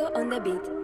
Django on the beat.